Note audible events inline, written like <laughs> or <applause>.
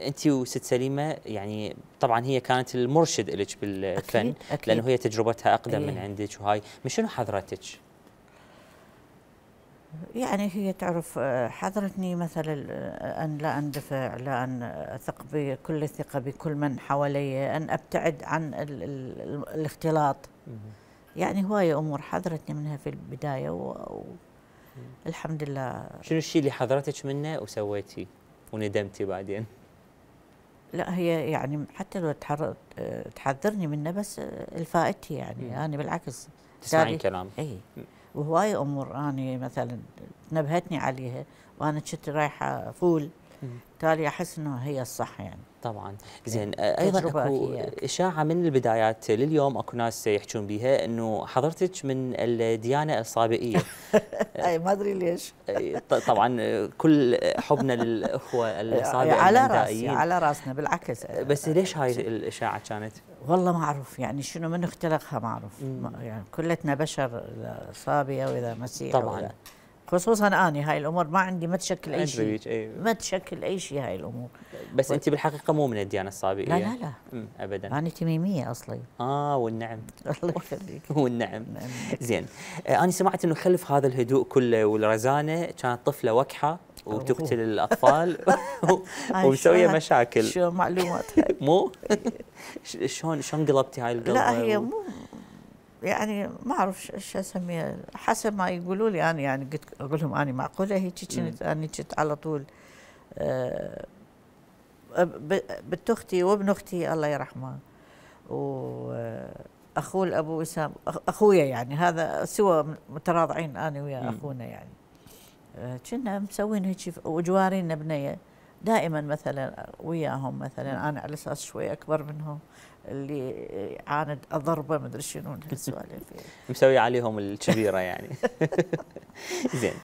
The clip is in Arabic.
أنت وست سليمة يعني طبعا هي كانت المرشد لك بالفن أكيد أكيد. لأنه هي تجربتها أقدم إيه. من عندك وهاي. من شنو حضرتك؟ يعني هي تعرف آه، حضرتني مثلا آه، أن لا أندفع لا أن أثق بكل الثقة بكل من حوالي أن أبتعد عن ال ال ال الاختلاط. يعني هواية أمور حضرتني منها في البداية والحمد لله. شنو الشيء اللي حضرتك منه وسويتي؟ وندمتي بعدين؟ لا هي يعني حتى لو تحذرني منه بس الفائدتي يعني مم. أنا بالعكس تسمعين كلام اي. وهواي أمور اني مثلا نبهتني عليها وأنا كنت رايحة فول مم. تالي أحس إنه هي الصح يعني طبعا زين آه، أيضا أكو. إشاعة من البدايات لليوم أكو ناس يحجون بها إنه حضرتك من الديانة الصابئية <laughs> أي ما أدري ليش طبعا كل حبنا للأخوة <laughs> الصابئة على راسي. على راسنا بالعكس بس ليش هاي الإشاعة كانت؟ والله ما أعرف يعني شنو من اختلقها ما أعرف يعني كلتنا بشر إذا صابيه وإذا مسيح طبعاً. وإذا خصوصا أني هاي الأمور ما عندي ما تشكل أي شيء. بيك، أي. ما تشكل أي شيء هاي الأمور. بس أنت بالحقيقة مو من الديانة الصابئيه لا لا لا. مم، ابدا. أنا تميمية أصلي. آه والنعم. <laughs> الله يخليك. <laughs> والنعم. نعم. زين. آه، أنا سمعت إنه خلف هذا الهدوء كله والرزانة كانت طفلة وكحة وتقتل الأطفال <laughs> ومسوية مشاكل. شو معلومات. مو؟ شلون شلون قلبتي هاي القلبة؟ لا هي و- مو يعني ما أعرف شو اسميها حسب ما يقولوا لي أنا يعني قلت أقول لهم أنا معقولة؟ هيك كنت أنا كنت على طول آه، بنت أختي وابن أختي الله يرحمه وأخوه الابو وسام أخويا يعني هذا سوى متراضعين أنا ويا. أخونا يعني. آه، كنا مسوين هيك وجوارينا بنيه دائما مثلا وياهم مثلا أنا على أساس شوي أكبر منهم اللي عاند أضربه مدري شنو هالسوالف <laughs> مسويه عليهم الكبيرة يعني. <laughs> زين.